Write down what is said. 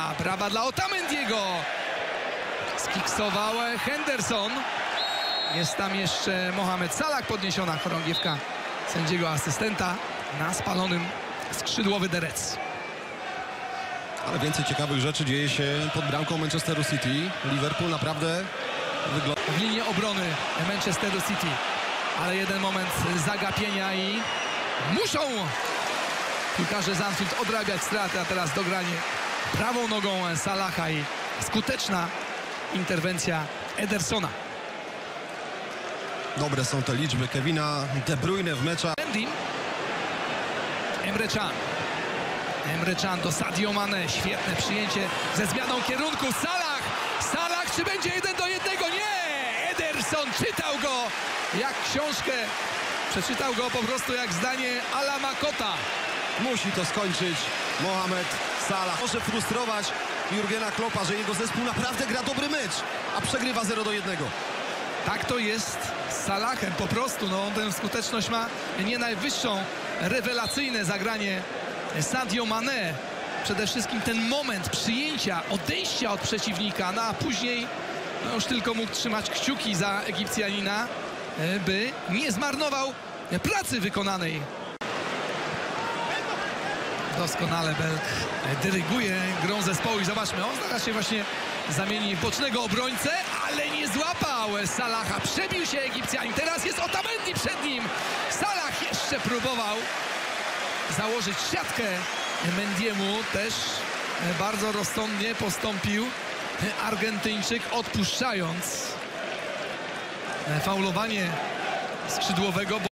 A brawa dla Otamendiego. Skiksował Henderson. Jest tam jeszcze Mohamed Salah, podniesiona chorągiewka sędziego asystenta na spalonym skrzydłowy Derec. Ale więcej ciekawych rzeczy dzieje się pod bramką Manchesteru City. Liverpool naprawdę wygląda... w linię obrony Manchesteru City. Ale jeden moment zagapienia i muszą piłkarze z Anfield odrabiać straty, a teraz dogranie prawą nogą Salaha i skuteczna interwencja Edersona. Dobre są te liczby Kevina De Bruyne w meczach. Mendy. Emre Can. Emre Can do Sadio Mane. Świetne przyjęcie ze zmianą kierunku. Salah! Salah czy będzie jeden do jednego? Nie! Ederson czytał go jak książkę. Przeczytał go po prostu jak zdanie Alama Kota. Musi to skończyć Mohamed Salah. Może frustrować Jurgena Kloppa, że jego zespół naprawdę gra dobry mecz, a przegrywa 0 do 1. Tak to jest z Salahem po prostu. No, on tę skuteczność ma nie najwyższą. Rewelacyjne zagranie Sadio Mane. Przede wszystkim ten moment przyjęcia, odejścia od przeciwnika, no a później no już tylko mógł trzymać kciuki za Egipcjanina, e, by nie zmarnował pracy wykonanej. Doskonale Belk dyryguje grą zespołu i zobaczmy, on zaraz się właśnie zamieni w bocznego obrońcę, ale nie złapał Salaha. Przebił się Egipcjanin. Teraz jest Otamendi przed nim. Salah jeszcze próbował założyć siatkę Mendiemu. Też bardzo rozsądnie postąpił Argentyńczyk, odpuszczając faulowanie skrzydłowego.